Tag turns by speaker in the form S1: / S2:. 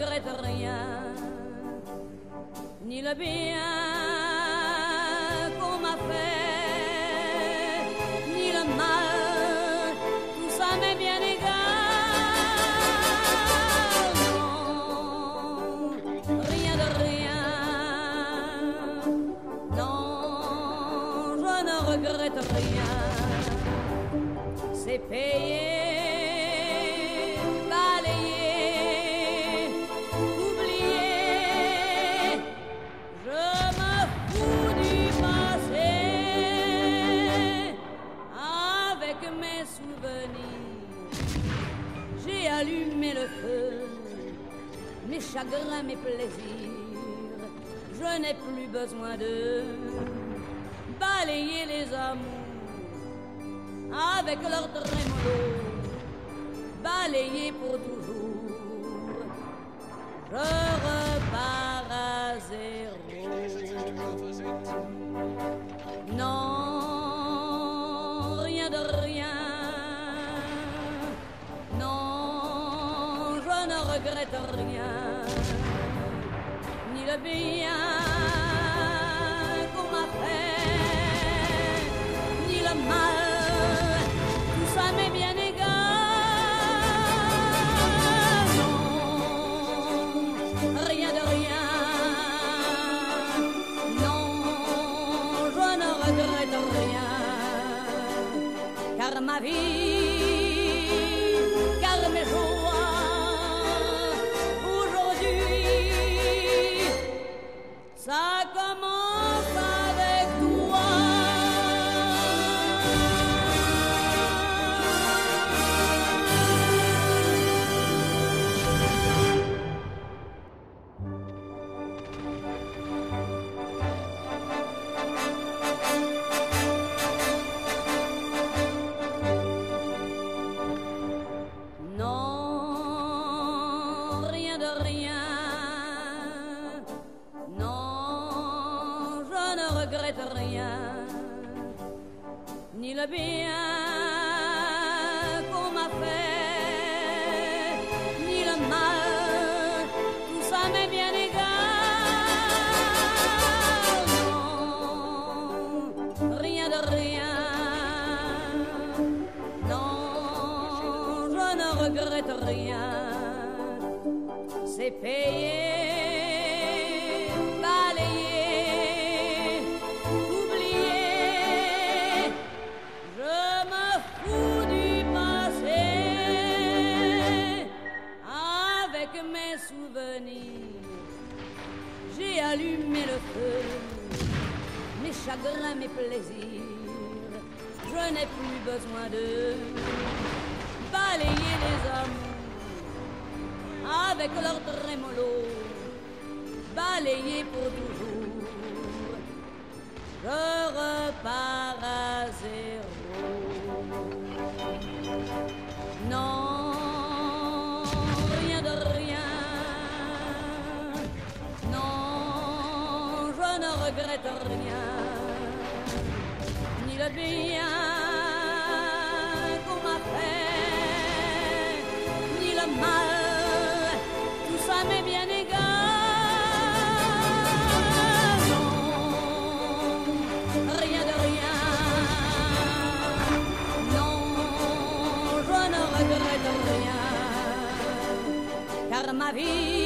S1: regrette rien, ni le bien qu'on m'a fait, ni le mal, tout ça m'est bien égal. Non, rien de rien, non, je ne regrette rien, c'est payé. Allumé le feu, mes chagrins, mes plaisirs. Je n'ai plus besoin de balayer les amours avec leur trémolo balayé pour toujours. Regrette rien. Ni le bien qu'on m'a fait, ni le mal. Tout ça m'est bien égal. Non, rien de rien. Non, je ne regrette rien. Car ma vie, regrette rien. Ni le bien qu'on m'a fait, ni le mal. Tout ça m'est bien égal. Non, rien de rien. Non, je ne regrette rien. C'est payé, Allumé le feu, mes chagrins, mes plaisirs. Je n'ai plus besoin de balayer les amours avec leur trémolo, balayé pour toujours. Je repars à zéro. Non, rien, ni le bien qu'on m'a fait, ni le mal, tout ça m'est bien égal. Non, rien de rien, non, je ne regrette rien, car ma vie.